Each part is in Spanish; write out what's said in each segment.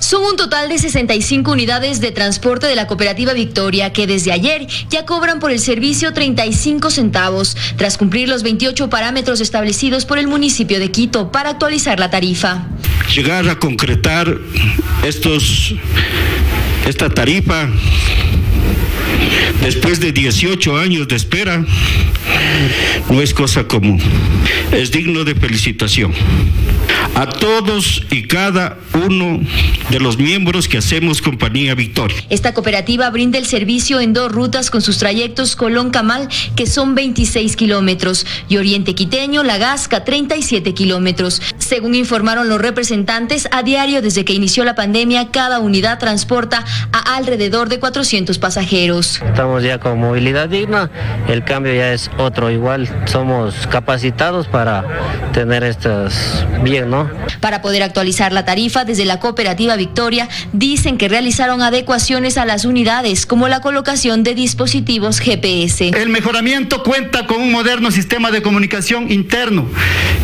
Son un total de 65 unidades de transporte de la cooperativa Victoria que desde ayer ya cobran por el servicio 35 centavos, tras cumplir los 28 parámetros establecidos por el municipio de Quito para actualizar la tarifa. Llegar a concretar estos, esta tarifa después de 18 años de espera no es cosa común, es digno de felicitación a todos y cada uno de los miembros que hacemos Compañía Victoria. Esta cooperativa brinda el servicio en dos rutas con sus trayectos Colón-Camal, que son 26 kilómetros, y Oriente Quiteño, La Gasca, 37 kilómetros. Según informaron los representantes, a diario desde que inició la pandemia, cada unidad transporta a alrededor de 400 pasajeros. Estamos ya con movilidad digna, el cambio ya es otro, igual somos capacitados para tener estas bien, ¿no? Para poder actualizar la tarifa desde la cooperativa Victoria, dicen que realizaron adecuaciones a las unidades, como la colocación de dispositivos GPS. El mejoramiento cuenta con un moderno sistema de comunicación interno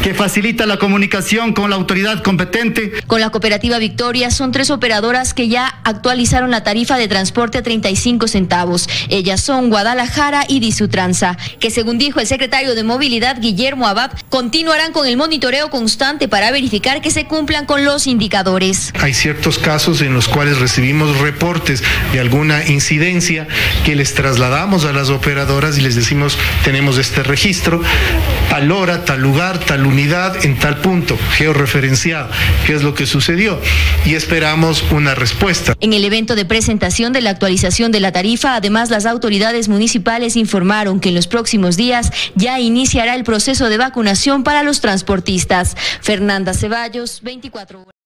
que facilita la comunicación con la autoridad competente. Con la cooperativa Victoria son tres operadoras que ya actualizaron la tarifa de transporte a 35 centavos. Ellas son Guadalajara y Disutranza, que según dijo el secretario de Movilidad Guillermo Abad, continuarán con el monitoreo constante para verificar que se cumplan con los indicadores. Hay ciertos casos en los cuales recibimos reportes de alguna incidencia que les trasladamos a las operadoras y les decimos tenemos este registro, tal hora, tal lugar, tal unidad, en tal punto, georreferenciado, qué es lo que sucedió y esperamos una respuesta. En el evento de presentación de la actualización de la tarifa, además las autoridades municipales informaron que en los próximos días ya iniciará el proceso de vacunación para los transportistas. Fernanda Ceballos, 24 horas.